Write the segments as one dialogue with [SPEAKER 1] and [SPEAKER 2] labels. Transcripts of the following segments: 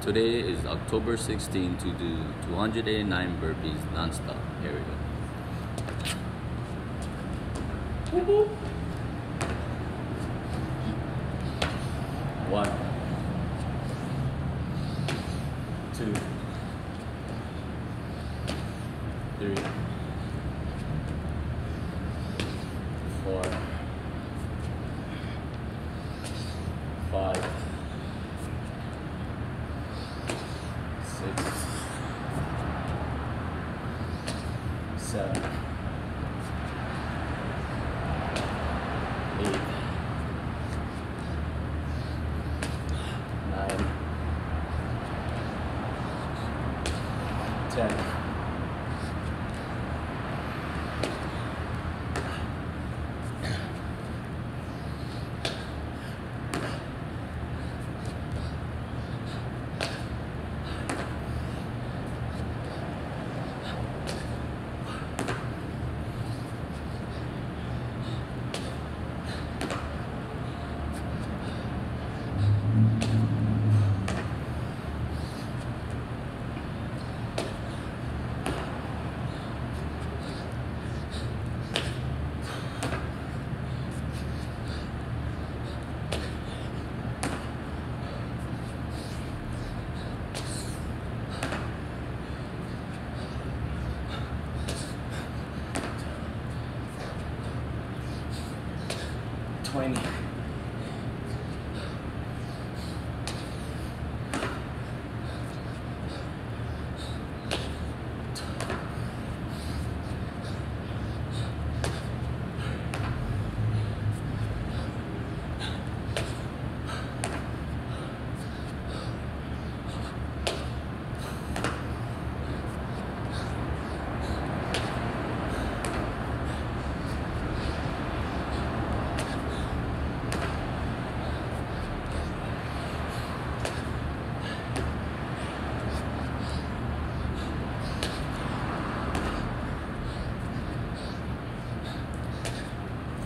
[SPEAKER 1] Today is October 16 to do 289 burpees non-stop. Here we go. One, two, three, four, five, six, seven, eight, nine, ten.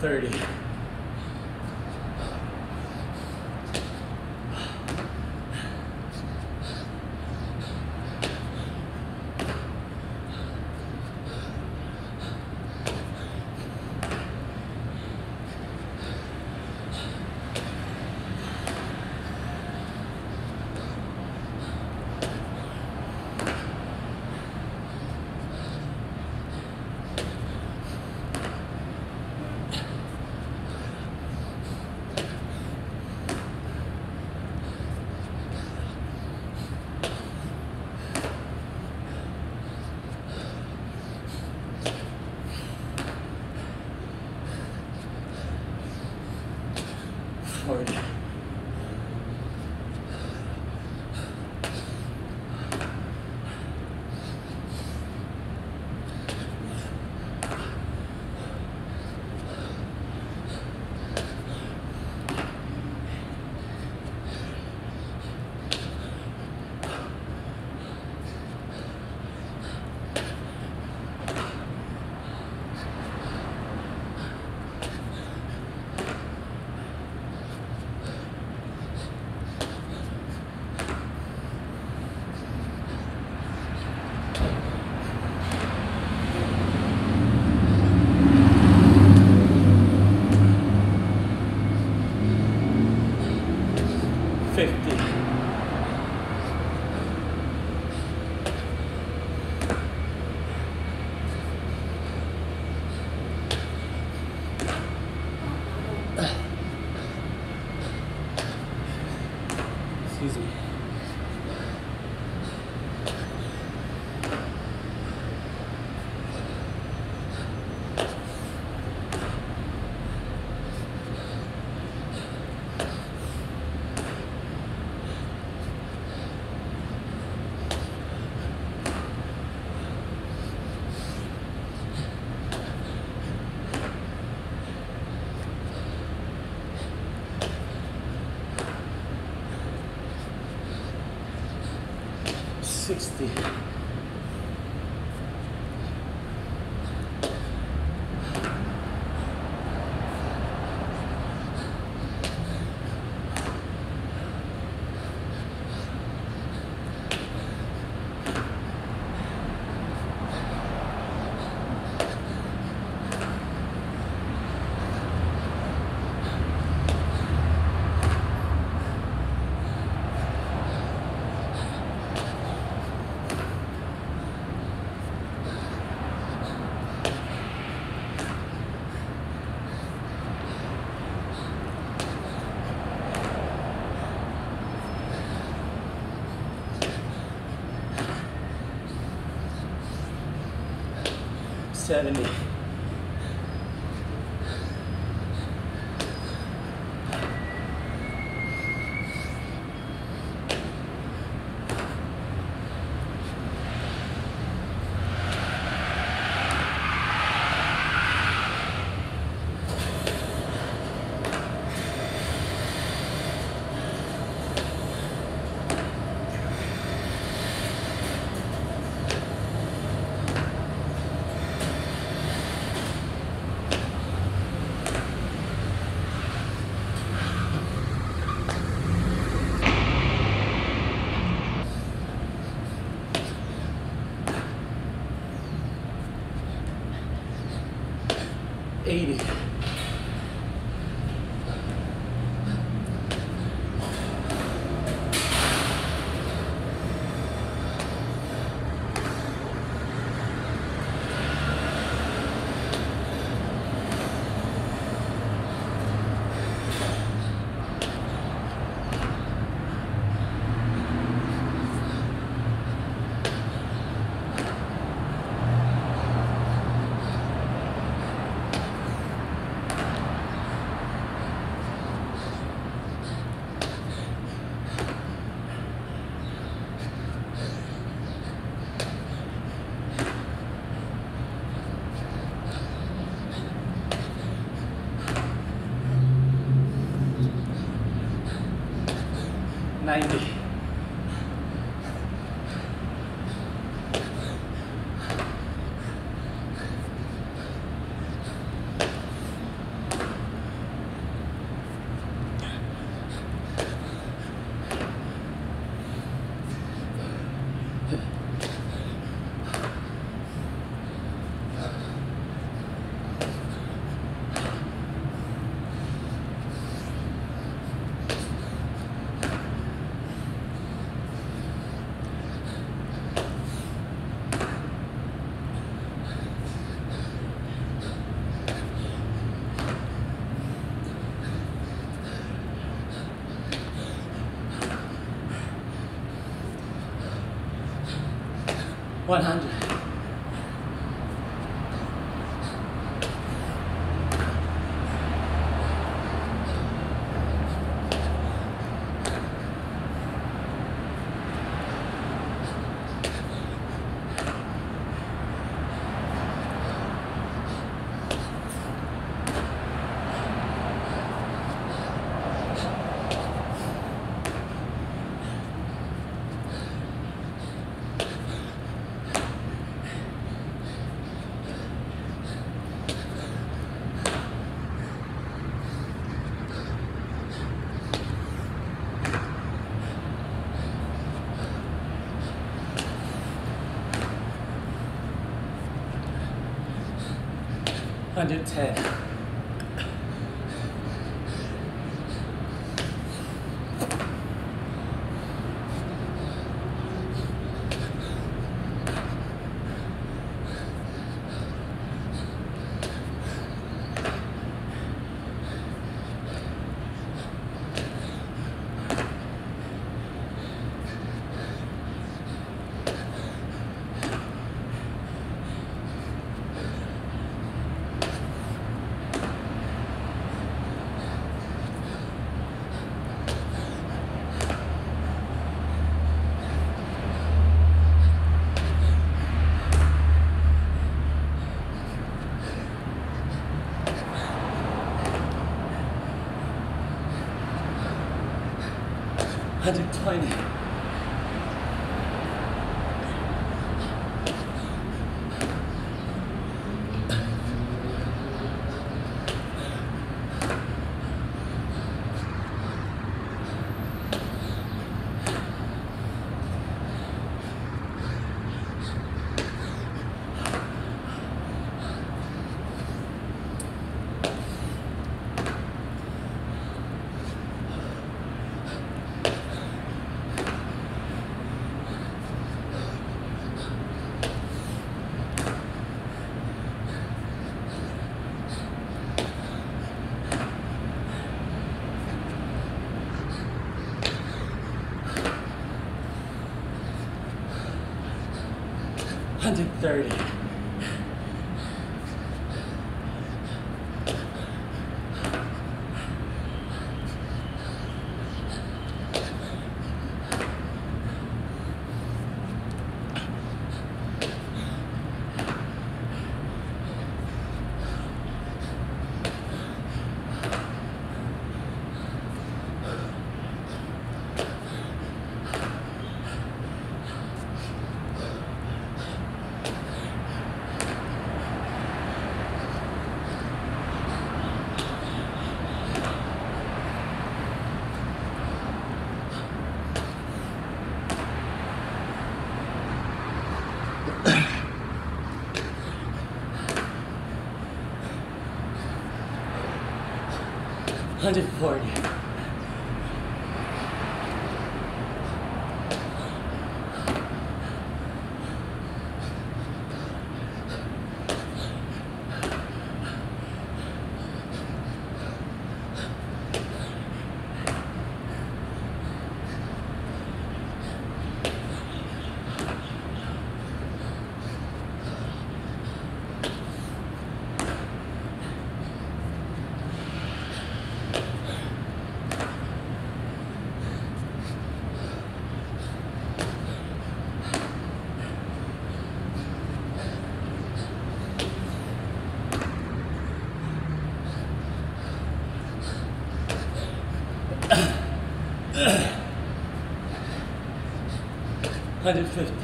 [SPEAKER 1] 30. 60. 70. 80. 100. 110 and declining. 30. 140. Hundred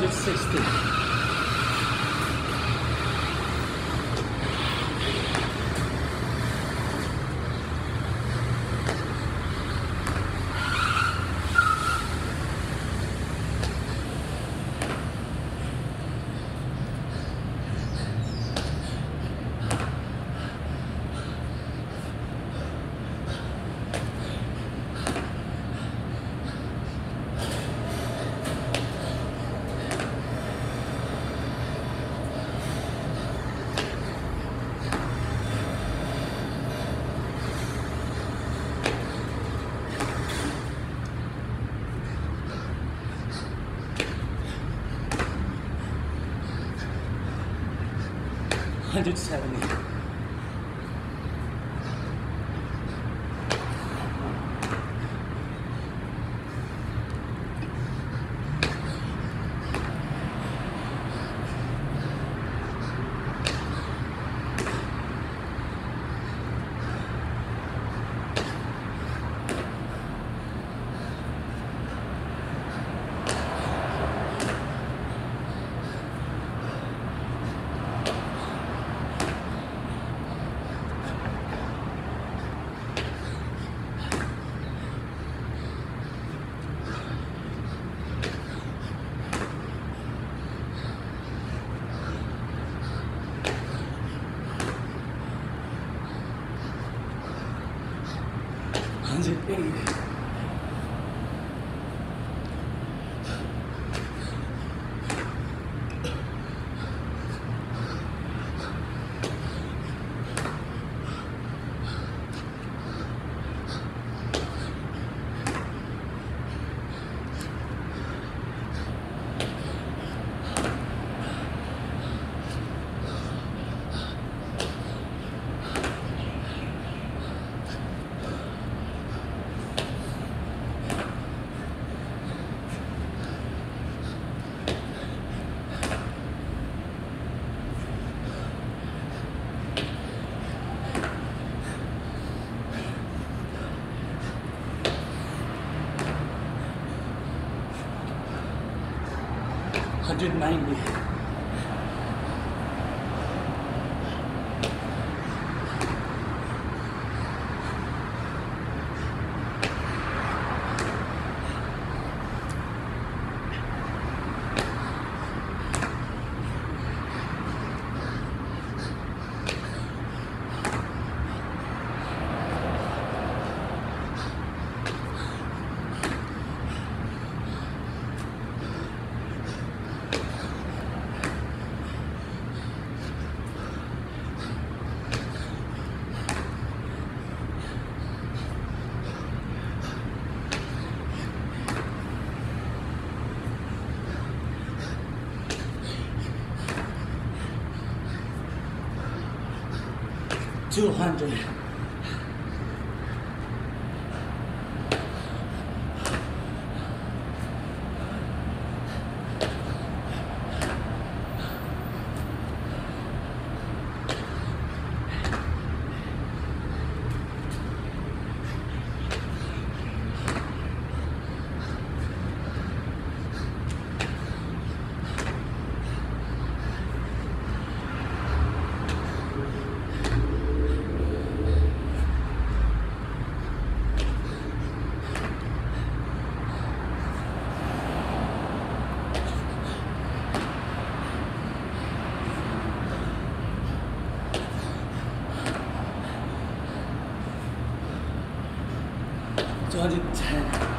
[SPEAKER 1] fifty. 170 반지 빼는 109 million. 200. 저 아직 잘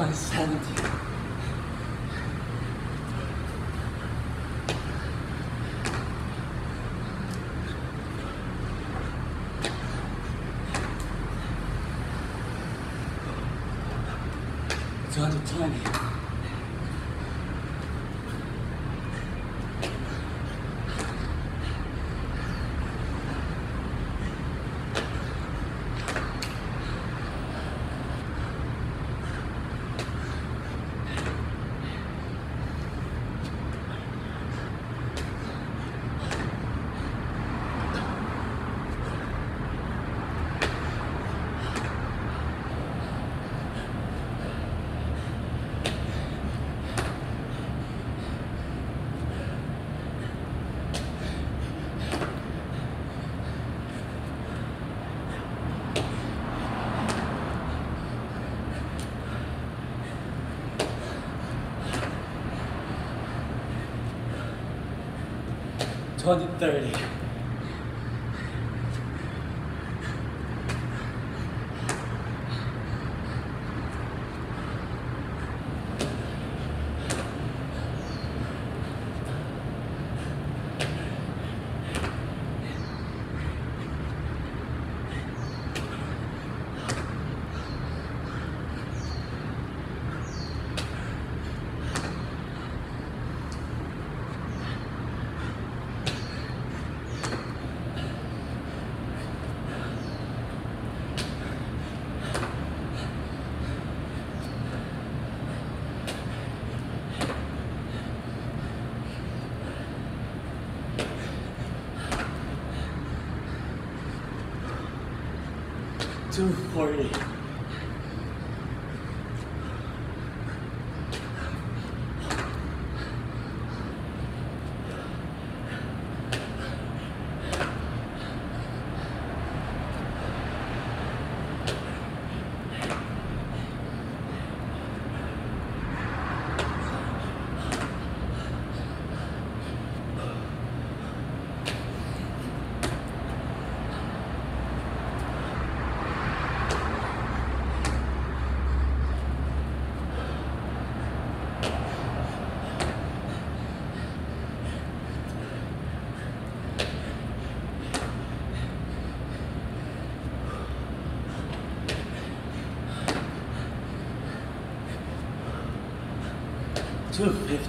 [SPEAKER 1] It's hard to tiny. 2030. too horny. 250.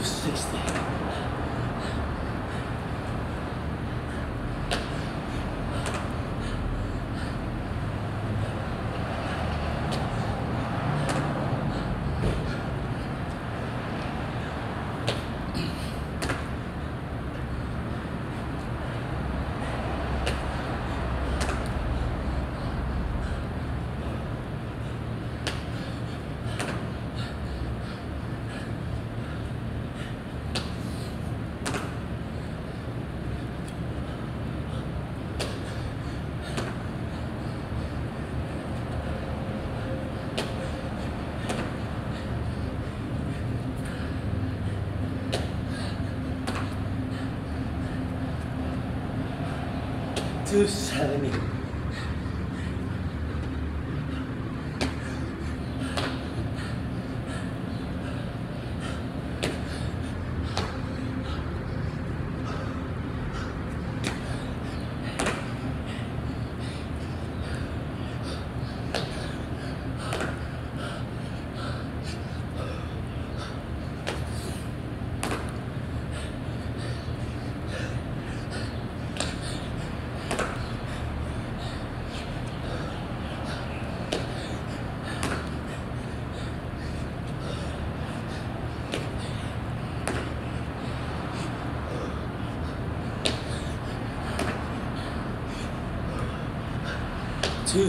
[SPEAKER 1] 260. Two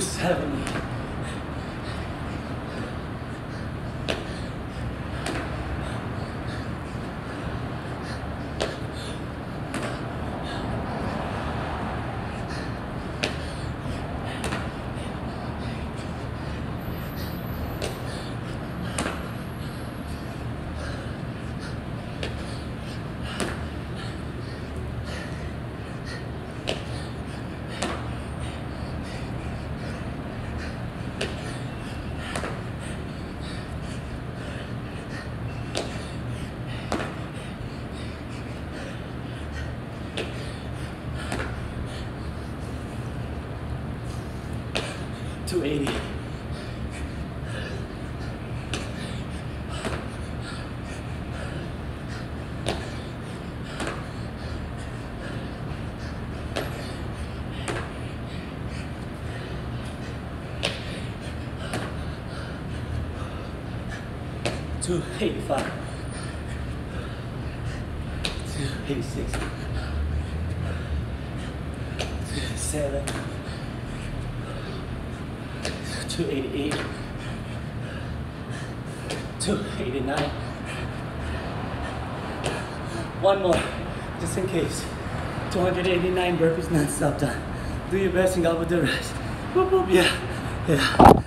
[SPEAKER 1] seventy. Two seventy. Two eighty. Two eighty five. Two eighty six. Two seven. 288, 289. One more, just in case. 289 burpees non-stop done. Do your best and will do the rest. Yeah, yeah.